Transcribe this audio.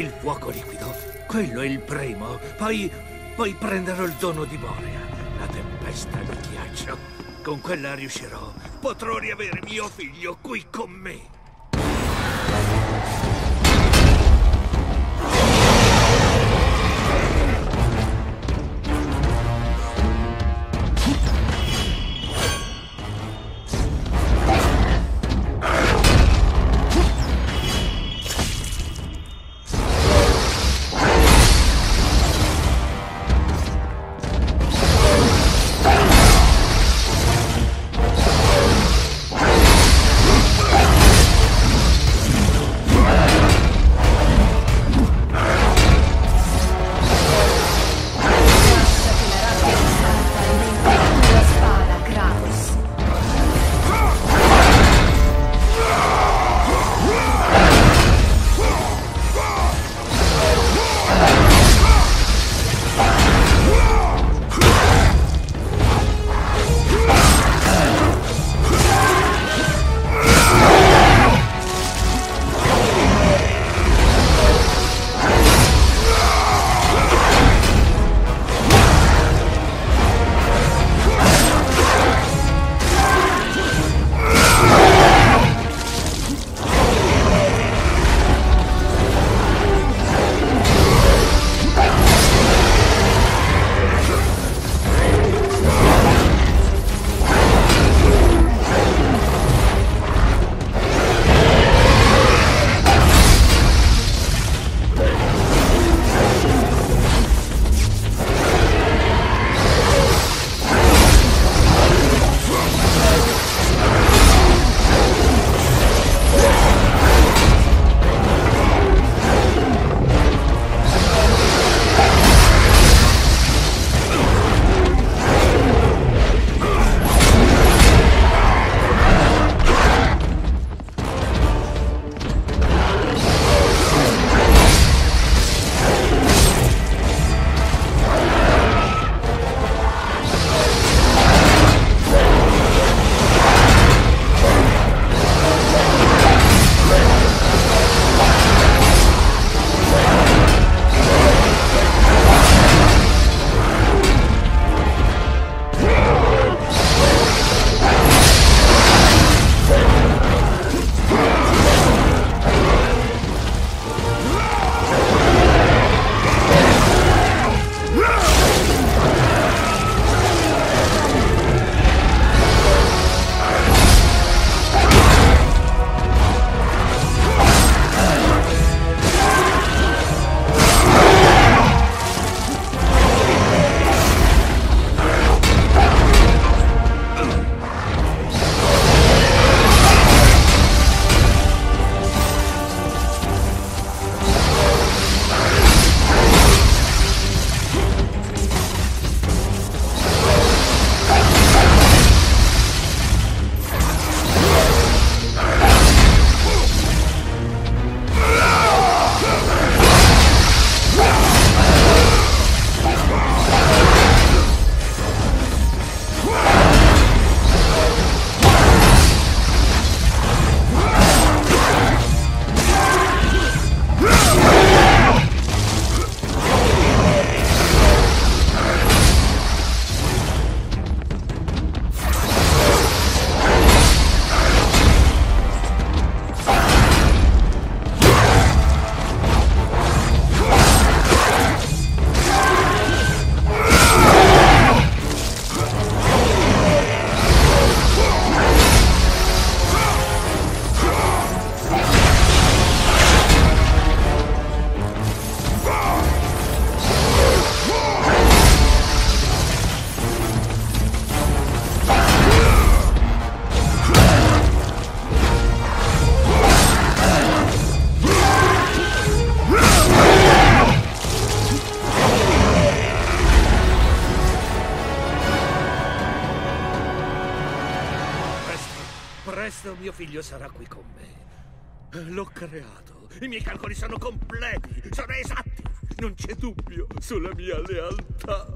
il fuoco liquido. Quello è il primo. Poi. poi prenderò il dono di Borea, la tempesta di ghiaccio. Con quella riuscirò. Potrò riavere mio figlio qui con me. Mio figlio sarà qui con me. L'ho creato. I miei calcoli sono completi, sono esatti. Non c'è dubbio sulla mia lealtà.